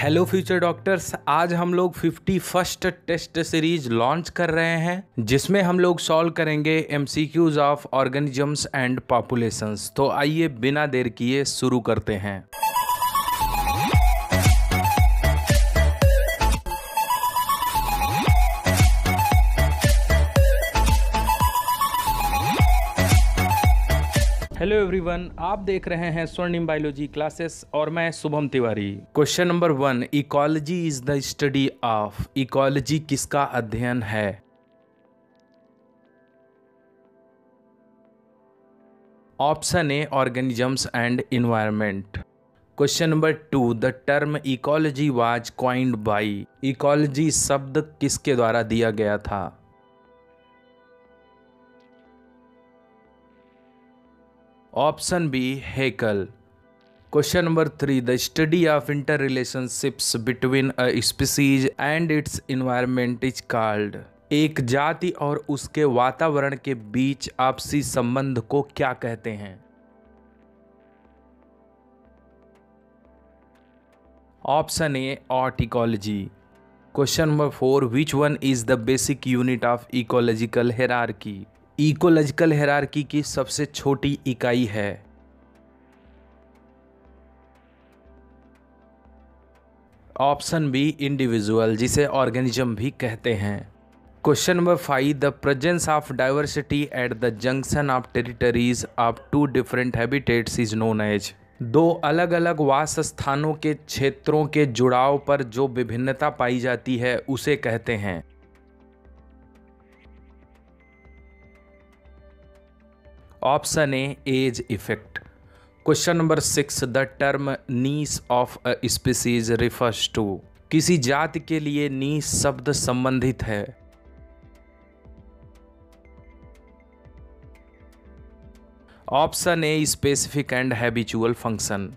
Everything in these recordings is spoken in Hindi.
हेलो फ्यूचर डॉक्टर्स, आज हम लोग fifty first test series launch कर रहे हैं, जिसमें हम लोग सॉल्व करेंगे MCQs of organisms and populations. तो आइए बिना देर किए शुरू करते हैं। हेलो एवरीवन आप देख रहे हैं स्वर्णिम बायोलॉजी क्लासेस और मैं Shubham Tiwari. Question number one ecology is the study of ecology किसका अध्ययन है? Option A organisms and environment question number two the term ecology was coined by ecology शब्द किसके द्वारा दिया गया था? Option B Haeckel question number three the study of interrelationships between a species and its environment is called एक जाति और उसके वातावरण के बीच आपसी संबंध को क्या कहते हैं? Option A autecology question number four which one is the basic unit of ecological hierarchy ecological hierarchy की सबसे छोटी इकाई है। ऑप्शन बी इंडिविजुअल जिसे ऑर्गेनिज्म भी कहते हैं। Question number five the presence of diversity at the junction of territories of two different habitats is known as दो अलग अलग वास स्थानों के क्षेत्रों के जुड़ाव पर जो विभिन्नता पाई जाती है, उसे कहते हैं। Option A, edge effect. Question number six the term niche of a species refers to किसी जाति के लिए नीस शब्द संबंधित है। Option A specific and habitual function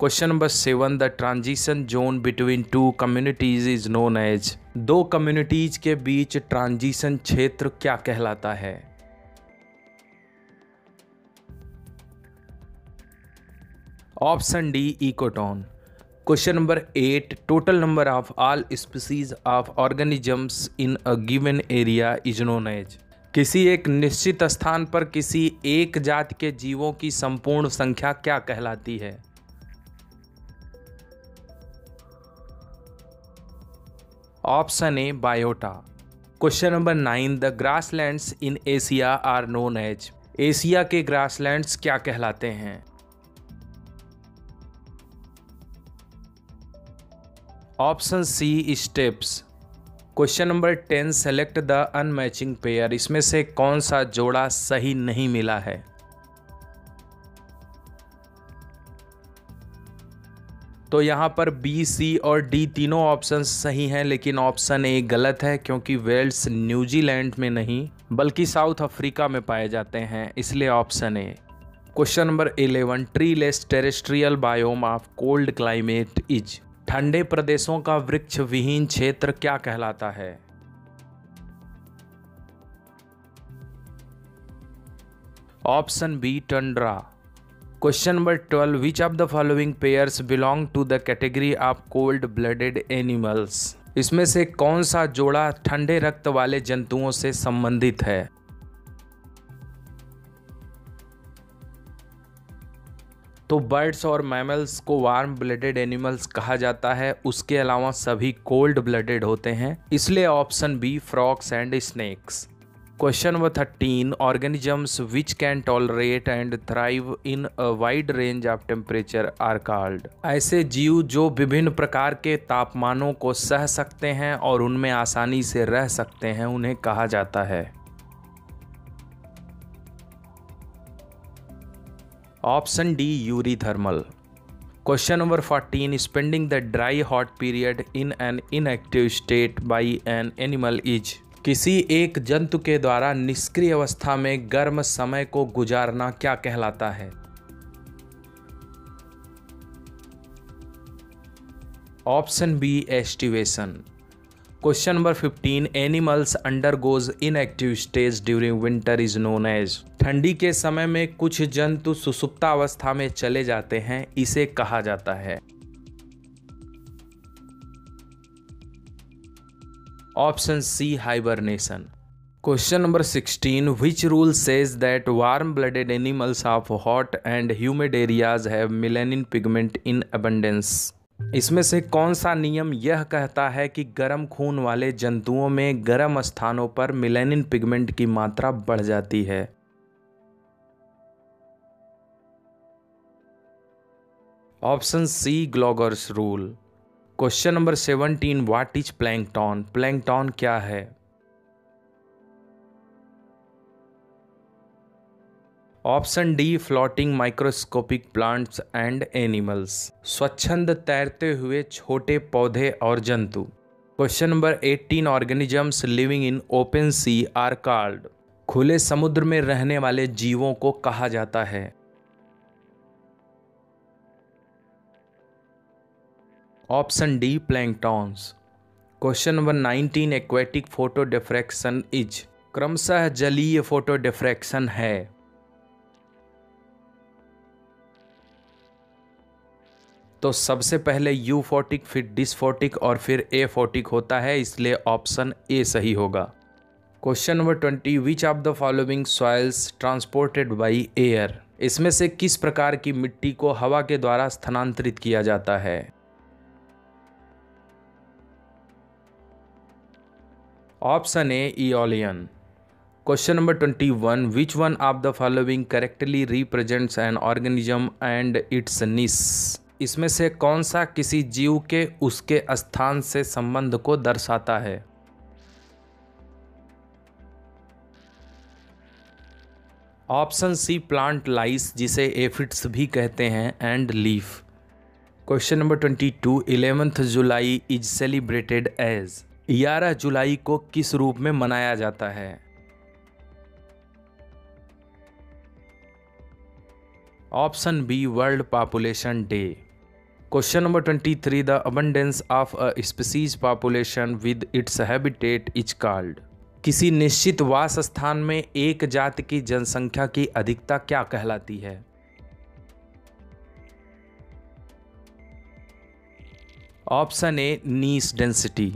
question number seven the transition zone between two communities is known as दो कम्युनिटीज के बीच ट्रांजिशन क्षेत्र क्या कहलाता है? Option D, ecotone. Question number eight, total number of all species of organisms in a given area is known as. किसी एक निश्चित स्थान पर किसी एक जात के जीवों की संपूर्ण संख्या क्या कहलाती है? Option A, biota. Question number nine, the grasslands in Asia are known as. Asia के ग्रासलैंड्स क्या कहलाते हैं? Option C, steppes. Question number ten, select the unmatched pair. इसमें से कौन सा जोड़ा सही नहीं मिला है? तो यहाँ पर बी, सी और डी तीनों ऑप्शन सही हैं, लेकिन ऑप्शन ए गलत है, क्योंकि वेल्स न्यूजीलैंड में नहीं, बल्कि साउथ अफ्रीका में पाए जाते हैं, इसलिए option A. Question number eleven, treeless terrestrial biome of cold climate is. ठंडे प्रदेशों का वृक्ष विहीन क्षेत्र क्या कहलाता है? Option B, tundra. Question number twelve which of the following pairs belong to the category of cold blooded animals इसमें से कौन सा जोड़ा ठंडे रक्त वाले जंतुओं से संबंधित है? तो बर्ड्स और मैमल्स को वार्म ब्लडेड एनिमल्स कहा जाता है। उसके अलावा सभी कोल्ड ब्लडेड होते हैं। इसलिए option B frogs and snakes question number thirteen organisms which can tolerate and thrive in a wide range of temperature are called ऐसे जीव जो विभिन्न प्रकार के तापमानों को सह सकते हैं और उनमें आसानी से रह सकते हैं, उन्हें कहा जाता है। Option D, eurythermal. Question number fourteen spending the dry hot period in an inactive state by an animal is किसी एक जंतु के द्वारा निष्क्रिय अवस्था में गर्म समय को गुजारना क्या कहलाता है? Option B aestivation question number 15 animals undergoes inactive stage during winter is known as ठंडी के समय में कुछ जंतु सुसुप्ता अवस्था में चले जाते हैं, इसे कहा जाता है। Option C hibernation question number 16 which rule says that warm blooded animals of hot and humid areas have melanin pigment in abundance इसमें से कौन सा नियम यह कहता है कि गर्म खून वाले जंतुओं में गर्म स्थानों पर मिलेनिन पिगमेंट की मात्रा बढ़ जाती है? Option C, Gloger's rule. Question number seventeen what is plankton? Plankton क्या है? Option D, floating microscopic plants and animals. स्वच्छंद तैरते हुए छोटे पौधे और जंतु। Question number 18 organisms living in open sea are called खुले समुद्र में रहने वाले जीवों को कहा जाता है। Option D, planktons. Question number 19 aquatic photo diffraction is. क्रमशः जलीय फ़ोटो डिफ्रैक्शन है। तो सबसे पहले यू फोटिक फिर डिसफोटिक और फिर ए फोटिक होता है, इसलिए ऑप्शन ए सही होगा। Question number twenty which of the following soils transported by air इसमें से किस प्रकार की मिट्टी को हवा के द्वारा स्थानांतरित किया जाता है? Option A aeolian question number twenty one which one of the following correctly represents an organism and its niche इसमें से कौन सा किसी जीव के उसके स्थान से संबंध को दर्शाता है? ऑप्शन सी, प्लांट लाइस, जिसे एफिट्स भी कहते हैं, and leaf. Question number twenty two, eleventh July is celebrated as. ग्यारह जुलाई को किस रूप में मनाया जाता है? Option B, world population day. Question number twenty three the abundance of a species population with its habitat is called किसी निश्चित वास स्थान में एक जाति की जनसंख्या की अधिकता क्या कहलाती है? Option A niche density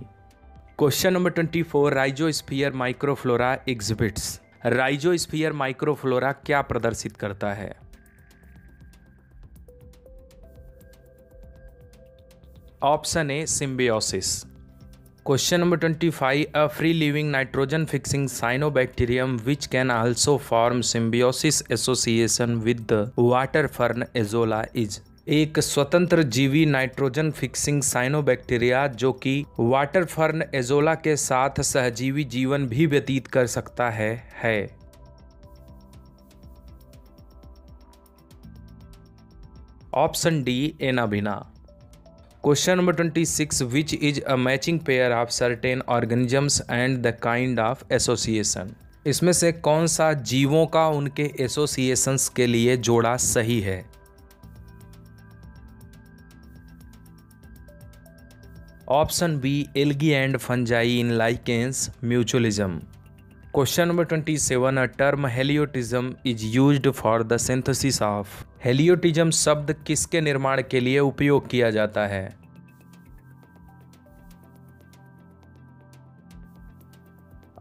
question number twenty four rhizosphere microflora exhibits rhizosphere microflora क्या प्रदर्शित करता है? Option A, symbiosis. Question number twenty five, a free living nitrogen fixing cyanobacterium which can also form symbiosis association with the water fern Azolla is एक स्वतंत्र जीवी नाइट्रोजन फिक्सिंग साइनोबैक्टीरिया जो कि वाटर फर्न एजोला के साथ सहजीवी जीवन भी व्यतीत कर सकता है है। Option D, Anabaena. Question number twenty six which is a matching pair of certain organisms and the kind of association इसमें से कौन सा जीवों का उनके एसोसिएशंस के लिए जोड़ा सही है? Option B, algae and fungi in lichens mutualism. Question number twenty seven term helotism is used for the synthesis of helotism शब्द किसके निर्माण के लिए उपयोग किया जाता है?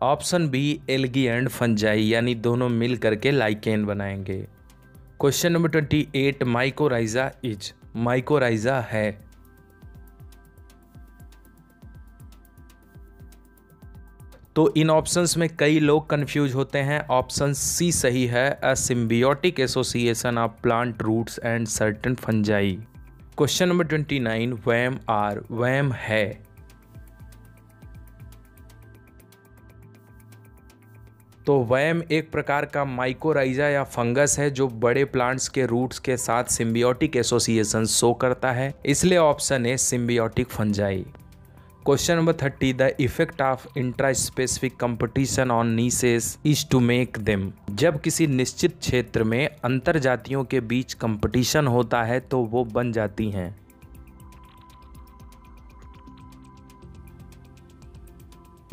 Option B algae and fungi यानी दोनों मिल करके लाइकेन बनाएँगे। Question number twenty eight mycorrhiza is mycorrhiza है। तो इन ऑप्शंस में कई लोग कंफ्यूज होते हैं। ऑप्शन सी सही है। A symbiotic association of plant roots and certain fungi question number twenty nine VAM are VAM है। तो वैम एक प्रकार का माइकोराइजा या फंगस है जो बड़े प्लांट्स के रूट्स के साथ सिम्बियोटिक एसोसिएशन शो करता है। इसलिए ऑप्शन है symbiotic fungi question number thirty the effect of intraspecific competition on niches is to make them जब किसी निश्चित क्षेत्र में अंतर जातियों के बीच कंपटीशन होता है तो वो बन जाती हैं।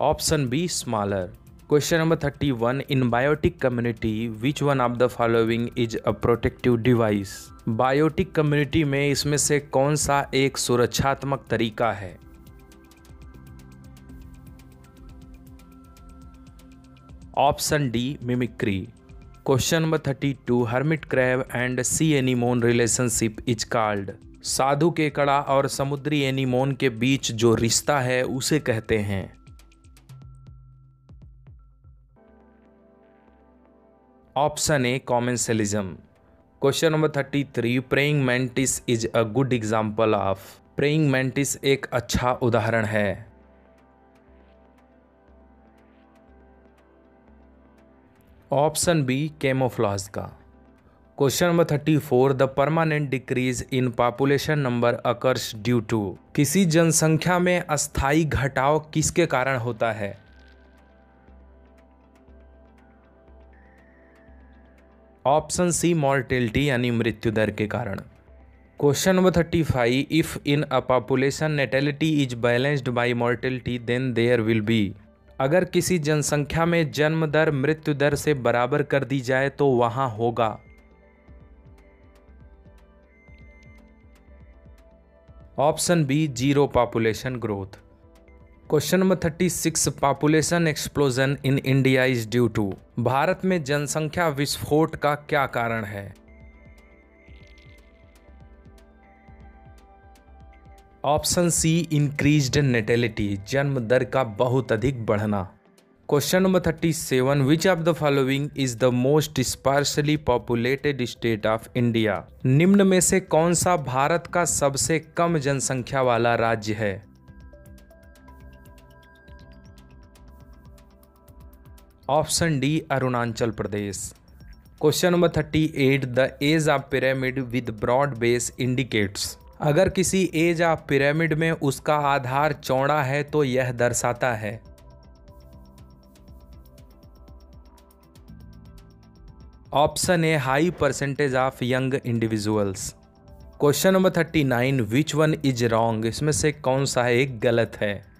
Option B smaller question number thirty one in biotic community which one of the following is a protective device biotic community में इसमें से कौन सा एक सुरक्षात्मक तरीका है? Option D, mimicry. Question number thirty two, hermit crab and sea anemone relationship is called साधु के कड़ा और समुद्री एनीमोन के बीच जो रिश्ता है, उसे कहते हैं। Option A, commensalism. Question number thirty three, praying mantis is a good example of. Praying mantis एक अच्छा उदाहरण है। ऑप्शन बी, कैमोफ्लाज का। Question number thirty four the permanent decrease in population number occurs due to किसी जनसंख्या में अस्थायी घटाव किसके कारण होता है? ऑप्शन सी मॉर्टेलिटी यानी मृत्यु दर के कारण। Question number thirty five if in a population natality is balanced by mortality then there will be अगर किसी जनसंख्या में जन्म दर मृत्यु दर से बराबर कर दी जाए तो वहाँ होगा। Option B, zero population growth. Question number thirty six, population explosion in India is due to. Bharat में जनसंख्या विस्फोट का क्या कारण है? ऑप्शन सी इंक्रीज्ड नेटेलिटी जन्म दर का बहुत अधिक बढ़ना। Question number thirty seven which of the following is the most sparsely populated state of India निम्न में से कौन सा भारत का सबसे कम जनसंख्या वाला राज्य है? Option D Arunachal Pradesh question number thirty eight the age of pyramid with broad base indicates अगर किसी एज ऑफ़ पिरामिड में उसका आधार चौड़ा है तो यह दर्शाता है। Option A, high percentage of young individuals. Question number thirty nine which one is wrong इसमें से कौन सा है एक गलत है?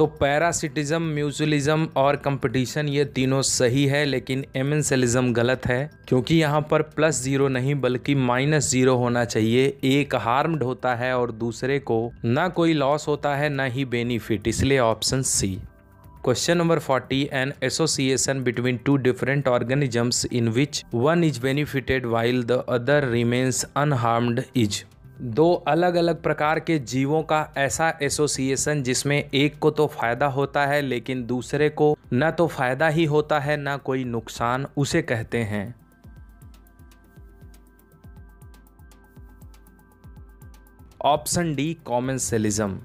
तो पैरासिटिज्म म्यूचुअलिज्म और कंपटीशन ये तीनों सही है, लेकिन एमेंसलिज्म गलत है, क्योंकि यहाँ पर प्लस ज़ीरो नहीं, बल्कि माइनस ज़ीरो होना चाहिए। एक हार्म्ड होता है और दूसरे को ना कोई लॉस होता है, ना ही बेनिफिट इसलिए option C question number forty an association between two different organisms in which one is benefited while the other remains unharmed is दो अलग अलग प्रकार के जीवों का ऐसा एसोसिएशन जिसमें एक को तो फ़ायदा होता है, लेकिन दूसरे को न तो फ़ायदा ही होता है, न कोई नुकसान उसे कहते हैं। ऑप्शन डी कॉमेंसलिज्म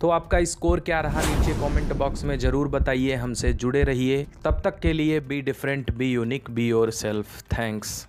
तो आपका स्कोर क्या रहा नीचे कमेंट बॉक्स में ज़रूर बताइए, हमसे जुड़े रहिए। तब तक के लिए be different be unique be yourself thanks